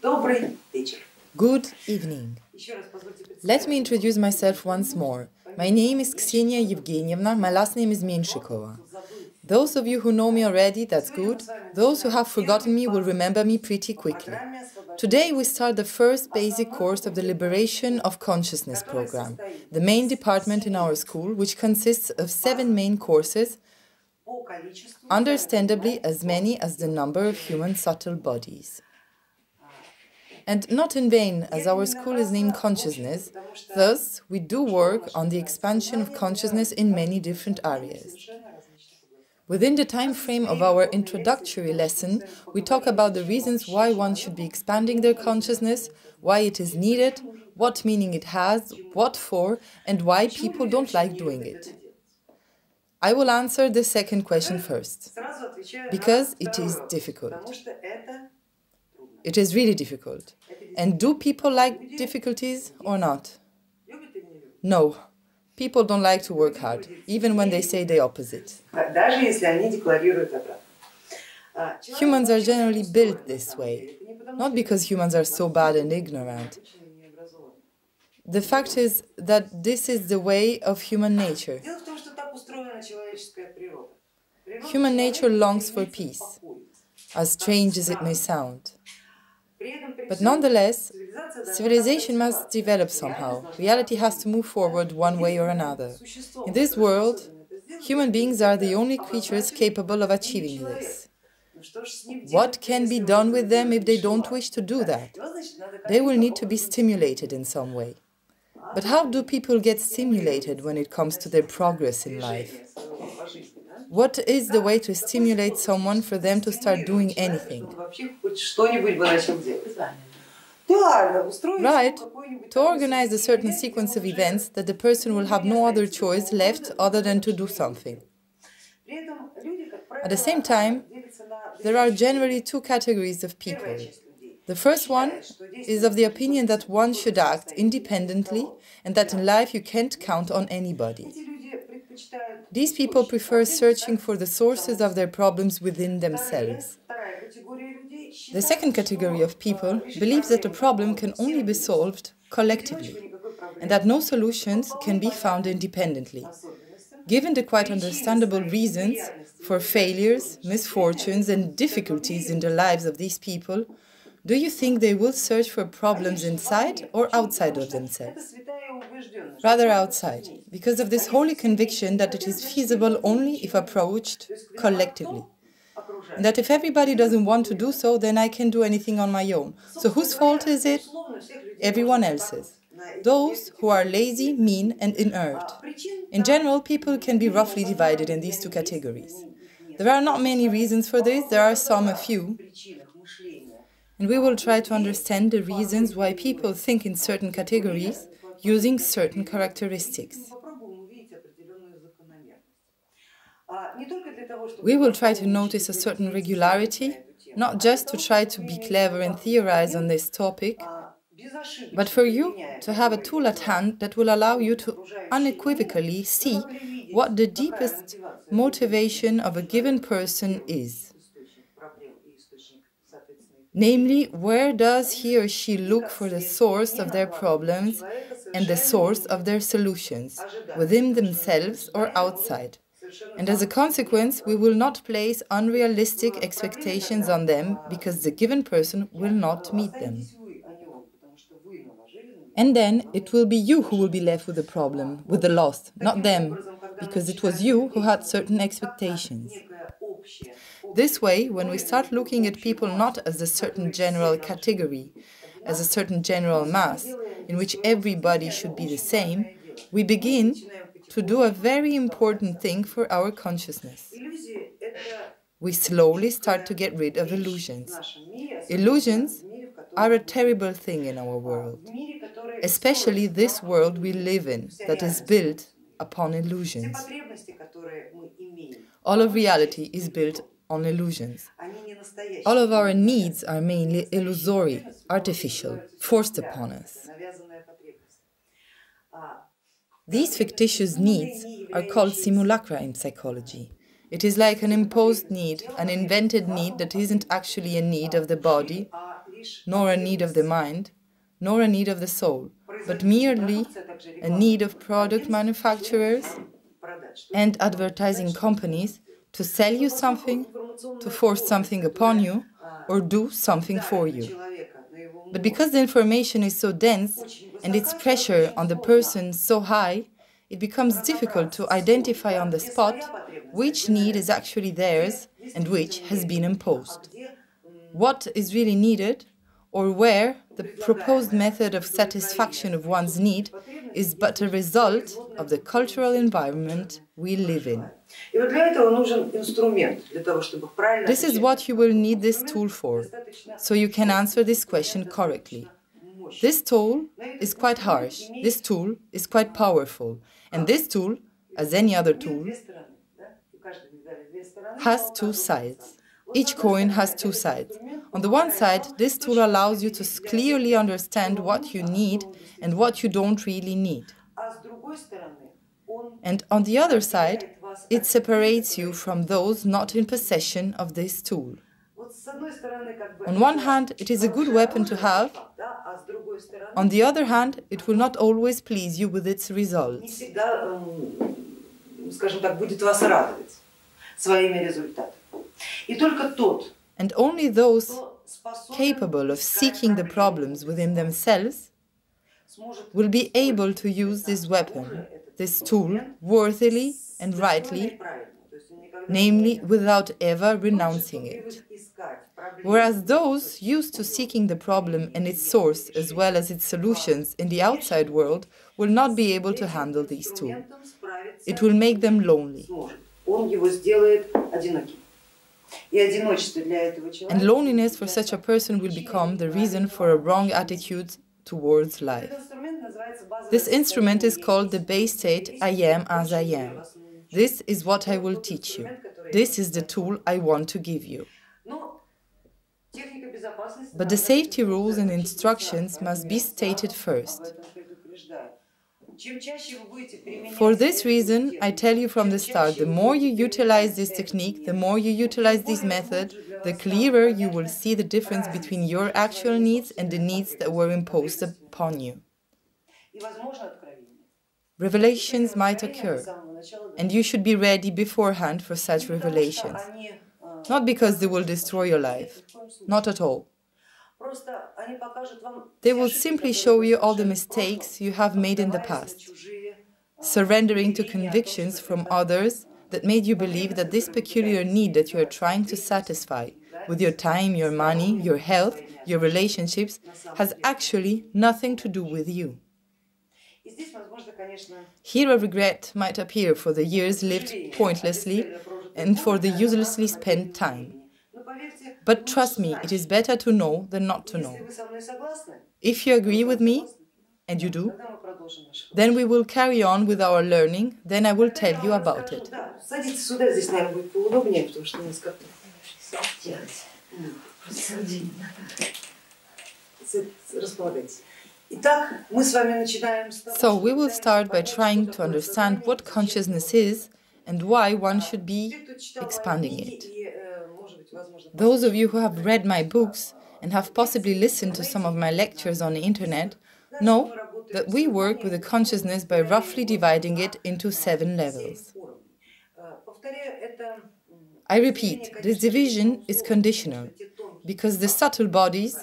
Good evening. Let me introduce myself once more. My name is Ksenia Yevgenievna, my last name is Menshikova. Those of you who know me already, that's good. Those who have forgotten me will remember me pretty quickly. Today we start the first basic course of the Liberation of Consciousness program, the main department in our school, which consists of seven main courses, understandably as many as the number of human subtle bodies. And not in vain, as our school is named Consciousness, thus we do work on the expansion of consciousness in many different areas. Within the time frame of our introductory lesson, we talk about the reasons why one should be expanding their consciousness, why it is needed, what meaning it has, what for, and why people don't like doing it. I will answer the second question first, because it is difficult. It is really difficult. And do people like difficulties or not? No. People don't like to work hard, even when they say the opposite. Humans are generally built this way, not because humans are so bad and ignorant. The fact is that this is the way of human nature. Human nature longs for peace, as strange as it may sound. But nonetheless, civilization must develop somehow. Reality has to move forward one way or another. In this world, human beings are the only creatures capable of achieving this. What can be done with them if they don't wish to do that? They will need to be stimulated in some way. But how do people get stimulated when it comes to their progress in life? What is the way to stimulate someone for them to start doing anything? Right, to organize a certain sequence of events that the person will have no other choice left other than to do something. At the same time, there are generally two categories of people. The first one is of the opinion that one should act independently and that in life you can't count on anybody. These people prefer searching for the sources of their problems within themselves. The second category of people believes that a problem can only be solved collectively and that no solutions can be found independently. Given the quite understandable reasons for failures, misfortunes, and difficulties in the lives of these people, do you think they will search for problems inside or outside of themselves? Rather outside, because of this holy conviction that it is feasible only if approached collectively. And that if everybody doesn't want to do so, then I can do anything on my own. So whose fault is it? Everyone else's. Those who are lazy, mean, and inert. In general, people can be roughly divided in these two categories. There are not many reasons for this, there are some a few. And we will try to understand the reasons why people think in certain categories using certain characteristics. We will try to notice a certain regularity, not just to try to be clever and theorize on this topic, but for you to have a tool at hand that will allow you to unequivocally see what the deepest motivation of a given person is. Namely, where does he or she look for the source of their problems and the source of their solutions, within themselves or outside? And as a consequence, we will not place unrealistic expectations on them because the given person will not meet them. And then it will be you who will be left with the problem, with the loss, not them, because it was you who had certain expectations. This way, when we start looking at people not as a certain general category, as a certain general mass, in which everybody should be the same, we begin to do a very important thing for our consciousness. We slowly start to get rid of illusions. Illusions are a terrible thing in our world, especially this world we live in that is built upon illusions. All of reality is built on illusions. All of our needs are mainly illusory, artificial, forced upon us. These fictitious needs are called simulacra in psychology. It is like an imposed need, an invented need that isn't actually a need of the body, nor a need of the mind, nor a need of the soul, but merely a need of product manufacturers and advertising companies to sell you something, to force something upon you, or do something for you. But because the information is so dense and its pressure on the person so high, it becomes difficult to identify on the spot which need is actually theirs and which has been imposed. What is really needed, or where the proposed method of satisfaction of one's need is but a result of the cultural environment we live in. This is what you will need this tool for, so you can answer this question correctly. This tool is quite harsh, this tool is quite powerful, and this tool, as any other tool, has two sides. Each coin has two sides. On the one side, this tool allows you to clearly understand what you need and what you don't really need. And on the other side, it separates you from those not in possession of this tool. On one hand, it is a good weapon to have. On the other hand, it will not always please you with its results. And only those capable of seeking the problems within themselves will be able to use this weapon, this tool, worthily and rightly, namely without ever renouncing it. Whereas those used to seeking the problem and its source as well as its solutions in the outside world will not be able to handle these two. It will make them lonely. And loneliness for such a person will become the reason for a wrong attitude towards life. This instrument is called the base state I am as I am. This is what I will teach you. This is the tool I want to give you. But the safety rules and instructions must be stated first. For this reason, I tell you from the start, the more you utilize this technique, the more you utilize this method, the clearer you will see the difference between your actual needs and the needs that were imposed upon you. Revelations might occur, and you should be ready beforehand for such revelations. Not because they will destroy your life, not at all. They will simply show you all the mistakes you have made in the past, surrendering to convictions from others that made you believe that this peculiar need that you are trying to satisfy with your time, your money, your health, your relationships has actually nothing to do with you. Here a regret might appear for the years lived pointlessly and for the uselessly spent time. But trust me, it is better to know than not to know. If you agree with me, and you do, then we will carry on with our learning, then I will tell you about it. So we will start by trying to understand what consciousness is and why one should be expanding it. Those of you who have read my books and have possibly listened to some of my lectures on the internet know that we work with the consciousness by roughly dividing it into seven levels. I repeat, this division is conditional because the subtle bodies,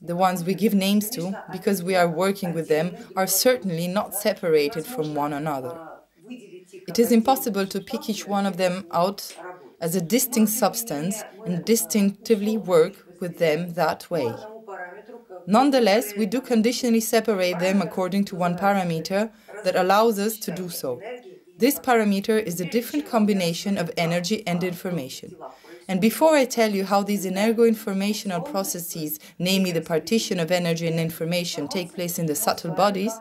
the ones we give names to because we are working with them, are certainly not separated from one another. It is impossible to pick each one of them out as a distinct substance and distinctively work with them that way. Nonetheless, we do conditionally separate them according to one parameter that allows us to do so. This parameter is a different combination of energy and information. And before I tell you how these energo-informational processes, namely the partition of energy and information, take place in the subtle bodies,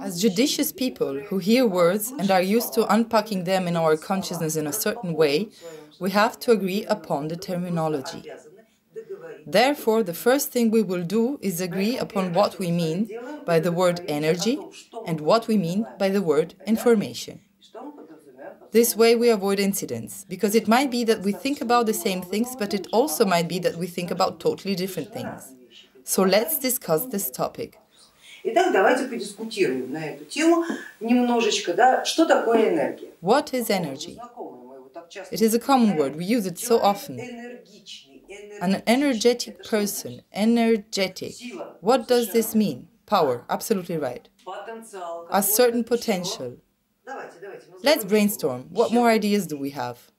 as judicious people who hear words and are used to unpacking them in our consciousness in a certain way, we have to agree upon the terminology. Therefore, the first thing we will do is agree upon what we mean by the word energy and what we mean by the word information. This way we avoid incidents, because it might be that we think about the same things, but it also might be that we think about totally different things. So let's discuss this topic. Итак, давайте подискутируем на эту тему немножечко, да, что такое энергия? What is energy? It is a common word, we use it so often. An energetic person, energetic. What does this mean? Power, absolutely right. A certain potential. Let's brainstorm. What more ideas do we have?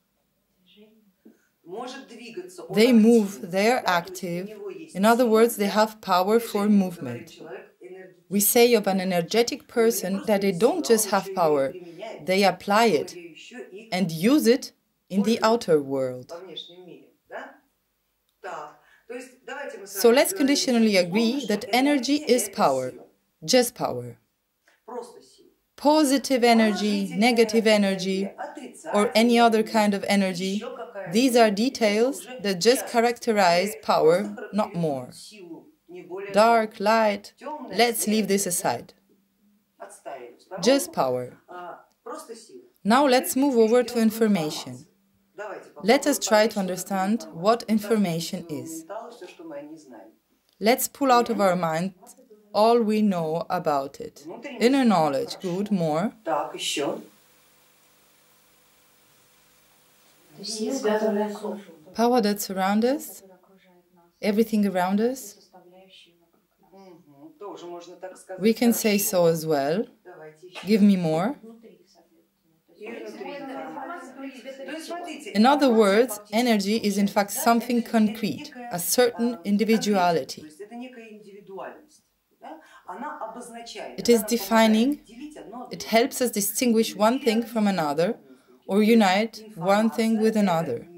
They move, they are active. In other words, they have power for movement. We say of an energetic person that they don't just have power, they apply it and use it in the outer world. So let's conditionally agree that energy is power, just power. Positive energy, negative energy, or any other kind of energy, these are details that just characterize power, not more dark, light, let's leave this aside. Just power. Now let's move over to information. Let us try to understand what information is. Let's pull out of our mind all we know about it. Inner knowledge, good, more. Power that surrounds us, everything around us, we can say so as well. Give me more. In other words, energy is in fact something concrete, a certain individuality. It is defining, it helps us distinguish one thing from another or unite one thing with another.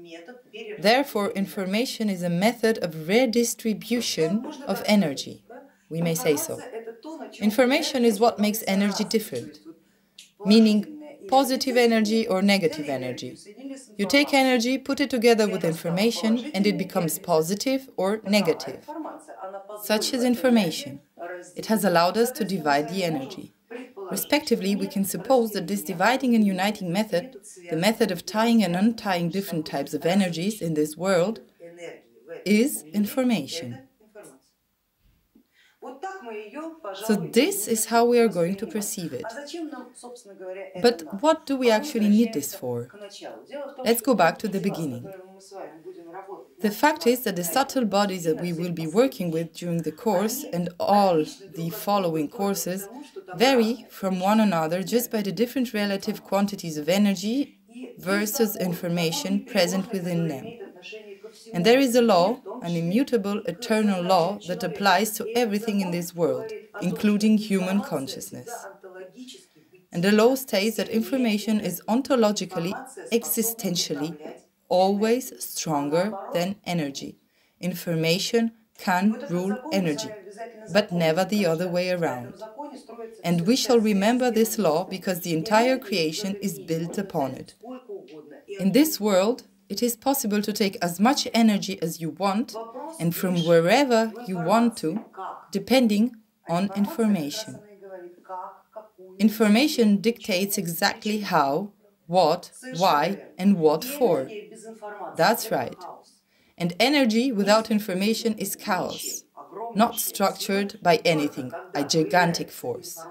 Therefore, information is a method of redistribution of energy we may say so. Information is what makes energy different, meaning positive energy or negative energy. You take energy, put it together with information, and it becomes positive or negative. Such is information. It has allowed us to divide the energy. Respectively, we can suppose that this dividing and uniting method, the method of tying and untying different types of energies in this world, is information. So this is how we are going to perceive it. But what do we actually need this for? Let's go back to the beginning. The fact is that the subtle bodies that we will be working with during the course and all the following courses vary from one another just by the different relative quantities of energy versus information present within them. And there is a law, an immutable, eternal law that applies to everything in this world, including human consciousness. And the law states that information is ontologically, existentially, always stronger than energy. Information can rule energy, but never the other way around. And we shall remember this law because the entire creation is built upon it. In this world, it is possible to take as much energy as you want and from wherever you want to, depending on information. Information dictates exactly how, what, why, and what for. That's right. And energy without information is chaos, not structured by anything, a gigantic force.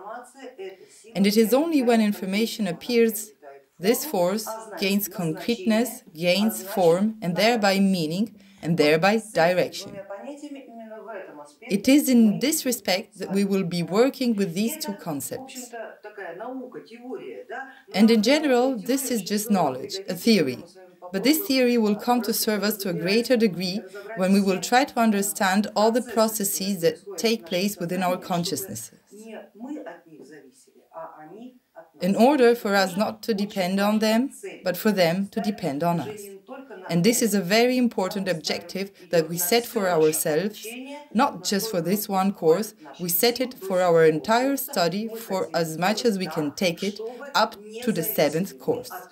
And it is only when information appears this force gains concreteness, gains form, and thereby meaning, and thereby direction. It is in this respect that we will be working with these two concepts. And in general, this is just knowledge, a theory. But this theory will come to serve us to a greater degree when we will try to understand all the processes that take place within our consciousnesses in order for us not to depend on them, but for them to depend on us. And this is a very important objective that we set for ourselves, not just for this one course, we set it for our entire study for as much as we can take it up to the seventh course.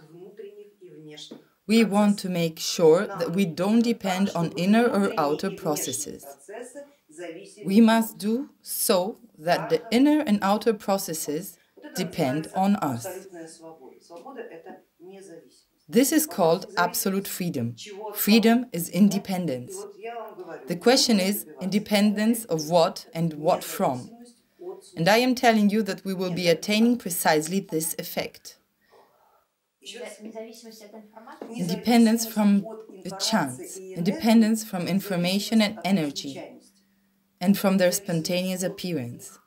We want to make sure that we don't depend on inner or outer processes. We must do so that the inner and outer processes depend on us. This is called absolute freedom. Freedom is independence. The question is independence of what and what from. And I am telling you that we will be attaining precisely this effect. Independence from a chance, independence from information and energy, and from their spontaneous appearance.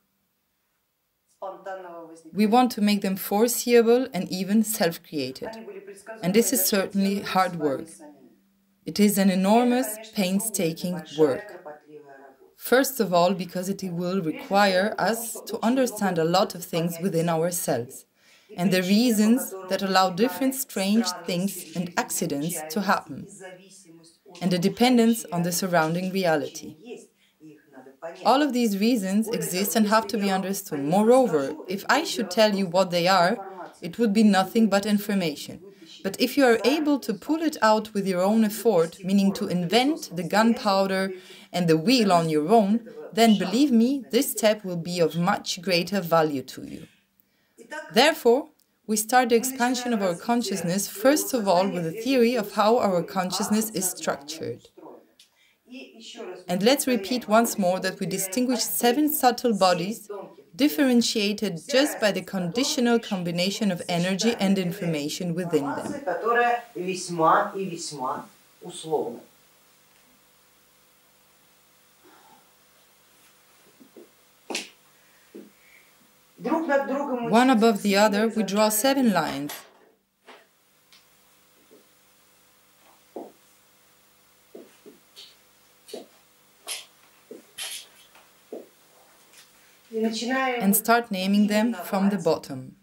We want to make them foreseeable and even self created. And this is certainly hard work. It is an enormous, painstaking work. First of all, because it will require us to understand a lot of things within ourselves and the reasons that allow different strange things and accidents to happen, and the dependence on the surrounding reality. All of these reasons exist and have to be understood. Moreover, if I should tell you what they are, it would be nothing but information. But if you are able to pull it out with your own effort, meaning to invent the gunpowder and the wheel on your own, then believe me, this step will be of much greater value to you. Therefore, we start the expansion of our consciousness first of all with a theory of how our consciousness is structured. And let's repeat once more that we distinguish seven subtle bodies differentiated just by the conditional combination of energy and information within them. One above the other, we draw seven lines. And start naming them from the bottom.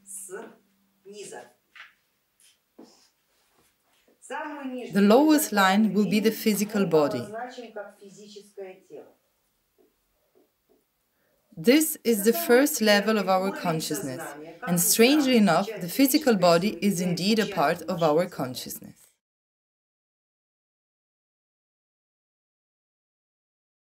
The lowest line will be the physical body. This is the first level of our consciousness, and strangely enough, the physical body is indeed a part of our consciousness.